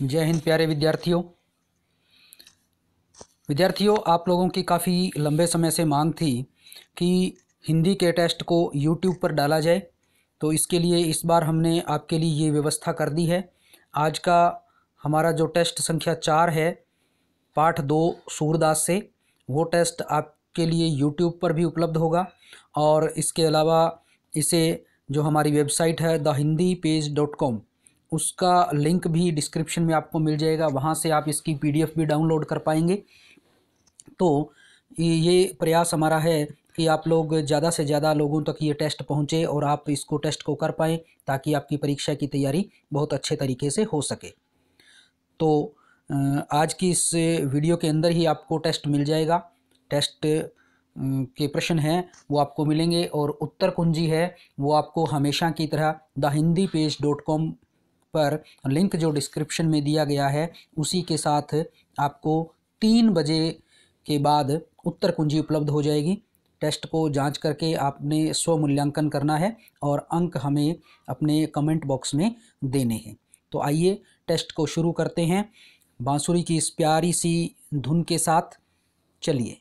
जय हिंद प्यारे विद्यार्थियों। विद्यार्थियों, आप लोगों की काफ़ी लंबे समय से मांग थी कि हिंदी के टेस्ट को यूट्यूब पर डाला जाए तो इसके लिए इस बार हमने आपके लिए ये व्यवस्था कर दी है। आज का हमारा जो टेस्ट संख्या चार है, पाठ दो सूरदास से, वो टेस्ट आपके लिए यूट्यूब पर भी उपलब्ध होगा। और इसके अलावा इसे जो हमारी वेबसाइट है, the Hindi page dot com उसका लिंक भी डिस्क्रिप्शन में आपको मिल जाएगा, वहाँ से आप इसकी पीडीएफ भी डाउनलोड कर पाएँगे। तो ये प्रयास हमारा है कि आप लोग ज़्यादा से ज़्यादा लोगों तक ये टेस्ट पहुँचे और आप इसको टेस्ट को कर पाएँ, ताकि आपकी परीक्षा की तैयारी बहुत अच्छे तरीके से हो सके। तो आज की इस वीडियो के अंदर ही आपको टेस्ट मिल जाएगा। टेस्ट के प्रश्न हैं, वो आपको मिलेंगे और उत्तर कुंजी है, वो आपको हमेशा की तरह the Hindi page dot com पर लिंक जो डिस्क्रिप्शन में दिया गया है, उसी के साथ आपको तीन बजे के बाद उत्तर कुंजी उपलब्ध हो जाएगी। टेस्ट को जाँच करके आपने स्व मूल्यांकन करना है और अंक हमें अपने कमेंट बॉक्स में देने हैं। तो आइए टेस्ट को शुरू करते हैं। बांसुरी की इस प्यारी सी धुन के साथ चलिए।